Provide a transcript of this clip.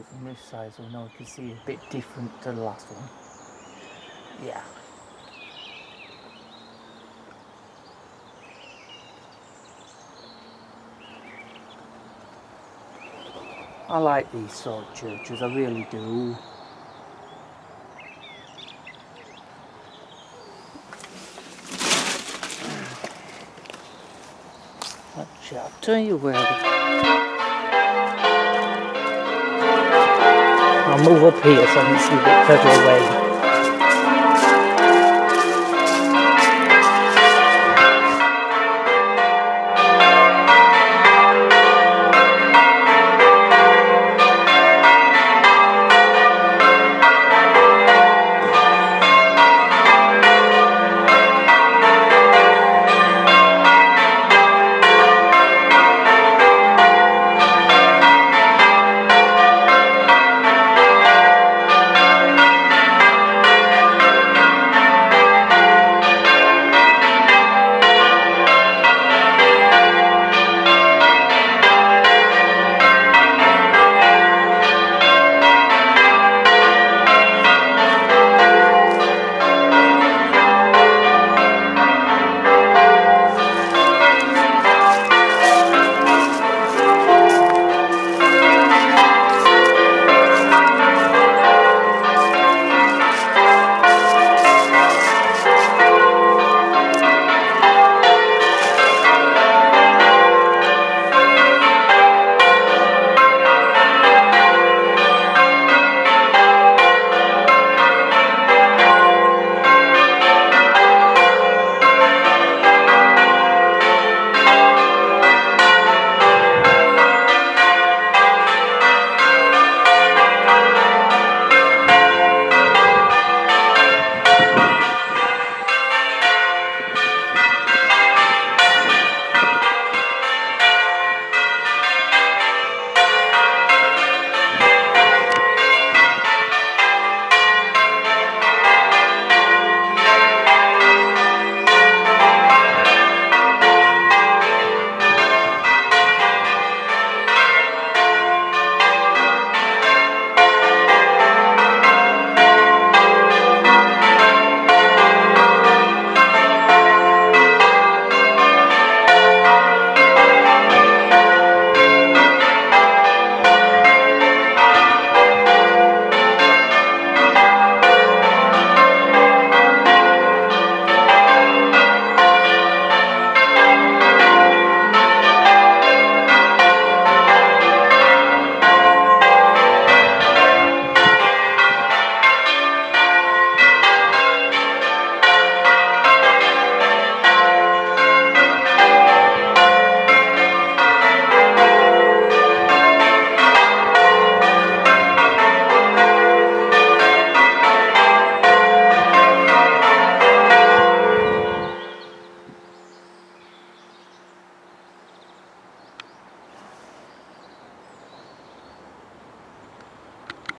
from this side so now you can see a bit different to the last one. Yeah. I like these sort of churches, I really do. I'll tell you where I'll move up here so I can see bit further away.